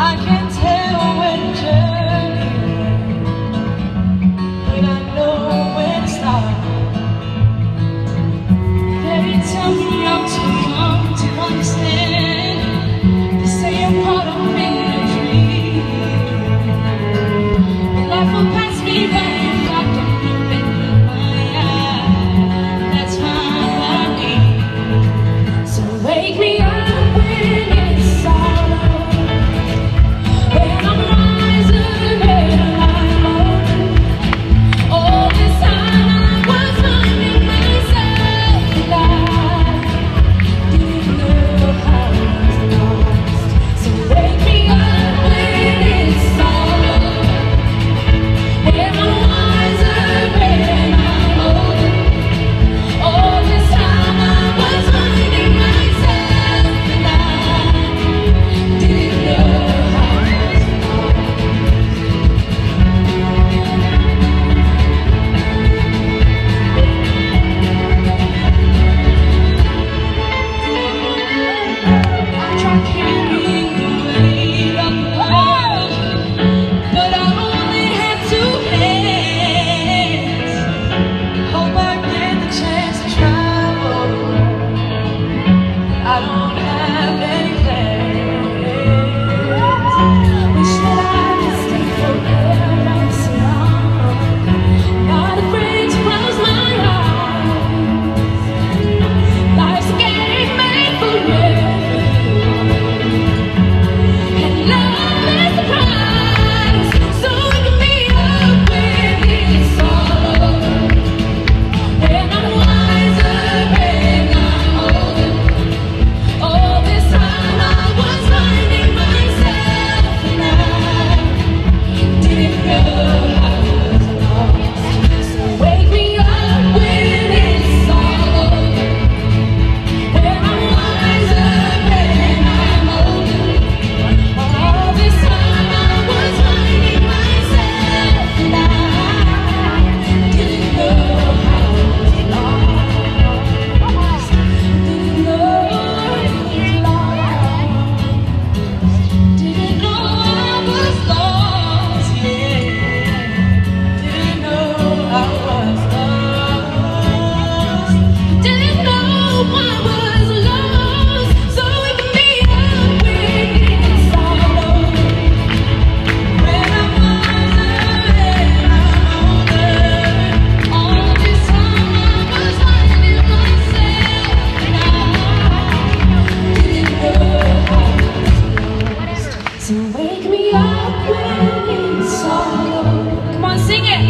I can't sing it.